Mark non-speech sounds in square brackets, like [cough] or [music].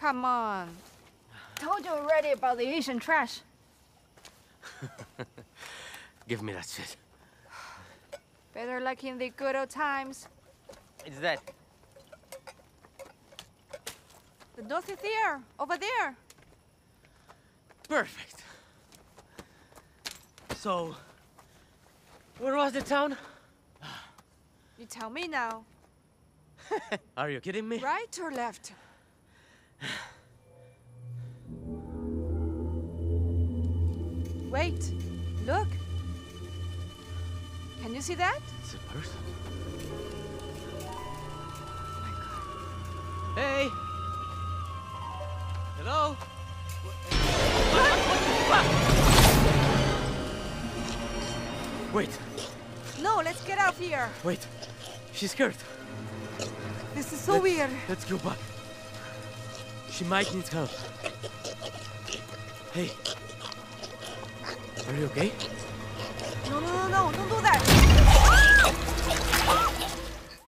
Come on. Told you already about the Asian trash. [laughs] Give me that shit. Better luck in the good old times. It's that. The north is there, over there. Perfect. So, where was the town? You tell me now, [laughs] Are you kidding me? right or left? Wait, look. Can you see that? It's a person. Oh my God. Hey! Hello? Wait, No, let's get out of here. wait. She's scared. This is so Let's- weird. Let's go back. She might need help. Hey. Are you okay? No, no, no, no,